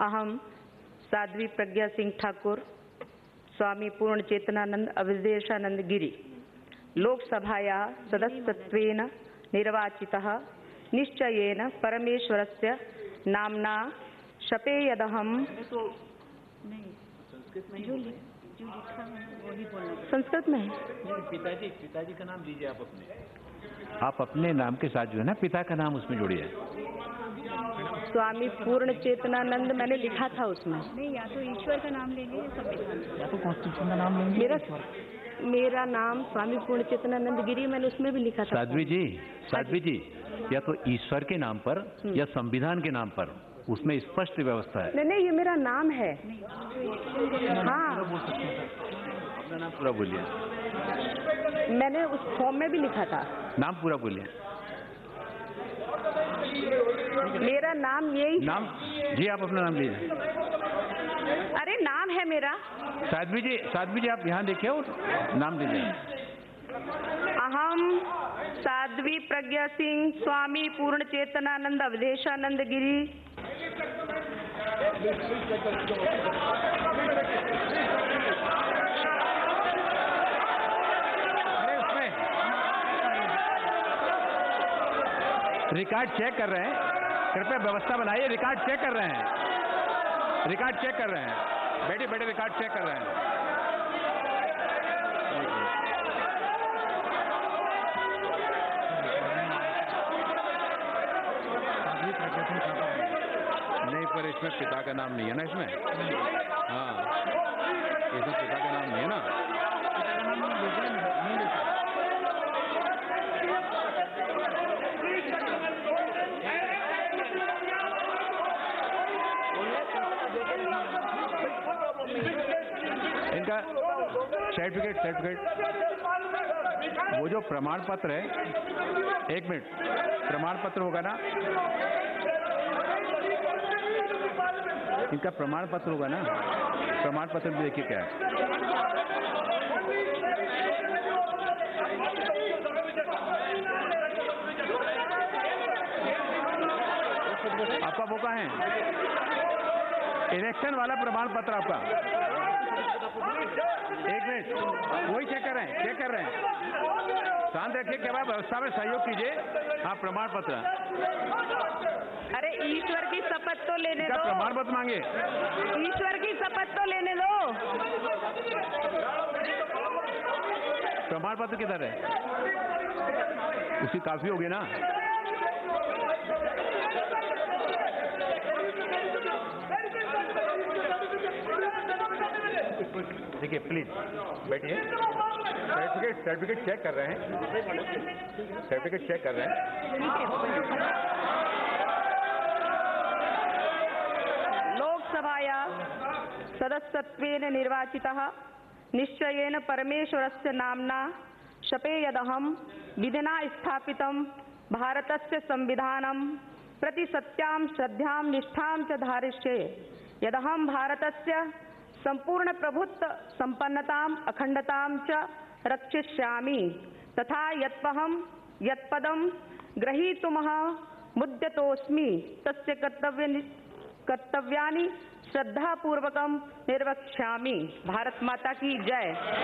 अहम साध्वी प्रज्ञा सिंह ठाकुर स्वामी पूर्ण चेतनानंद अविदेशानंद गिरी। लोकसभाया सदस्यत्वेन निर्वाचितः निश्चयेन परमेश्वरस्य नाम्ना शपेयदहं। संस्कृत में पिताजी पिताजी का नाम दीजिए आप अपने। आप अपने नाम के साथ जो है ना पिता का नाम उसमें जोड़िए। स्वामी पूर्ण चेतनानंद मैंने लिखा था उसमें। नहीं या तो ईश्वर का नाम लेंगे या संविधान या तो कॉन्स्टिट्यूशन का नाम लेंगे मेरा मेरा नाम स्वामी पूर्ण चेतनानंद गिरी मैंने उसमें भी लिखा था। साध्वी जी साध्वी जी या तो ईश्वर के नाम पर या संविधान के नाम पर उसमें स्पष्ट व्यवस्था है। नहीं नहीं ये मेरा नाम है। हाँ। अपना नाम पूरा बोलिए। मैंने उस फॉर्म में भी लिखा था। नाम पूरा बोलिए। मेरा नाम यही नाम? जी आप अपना नाम लीजिए। अरे नाम है मेरा। साध्वी जी साध्वी जी आप यहाँ देखिए और नाम दीजिए अहम साध्वी प्रज्ञा सिंह स्वामी पूर्ण चेतनानंद अवधेशानंद गिरी अरे उसमें रिकॉर्ड चेक कर रहे हैं। कृपया व्यवस्था बनाइए, रिकॉर्ड चेक कर रहे हैं। रिकॉर्ड चेक कर रहे हैं। बैठे बैठे, रिकॉर्ड चेक कर रहे हैं। नहीं, पर इसमें पिता का नाम नहीं है ना इसमें? हाँ। इसमें पिता का नाम नहीं है ना इनका सर्टिफिकेट सर्टिफिकेट वो जो प्रमाण पत्र है, एक मिनट। प्रमाण पत्र होगा ना? इनका प्रमाण पत्र होगा ना? प्रमाण पत्र भी देखिए क्या है। आपका वो है? इलेक्शन वाला प्रमाण पत्र आपका। एक मिनट वही चेक कर रहे हैं चेक कर रहे हैं। शांत रखिए क्या आप व्यवस्था में सहयोग कीजिए। हाँ प्रमाण पत्र। अरे ईश्वर की शपथ तो लेने दो। प्रमाण पत्र मांगे? ईश्वर की शपथ तो लेने दो। प्रमाण पत्र किधर है? उसकी काफ़ी होगी ना। देखिए प्लीज़ बैठिए। सर्टिफिकेट सर्टिफिकेट चेक कर रहे हैं। सर्टिफिकेट चेक कर रहे हैं। लोकसभाया सदस्यत्वेन निर्वाचितः निश्चयेन परमेश्वरस्य नाम्ना शपेयदहं विधिना स्थापितं भारतस्य संविधानं प्रति सत्यां, श्रद्धां, निष्ठां च धारिष्ये। यदहं भारतस्य सम्पूर्णप्रभुत्व संपन्नताम, अखंडताम च रक्षिष्यामि। तथा यत्पहम यत्पदम ग्रहीतुमः मुद्यतोऽस्मि। तस्य कर्तव्य कर्तव्यानि श्रद्धापूर्वकं निर्वक्ष्यामि। भारत माता की जय।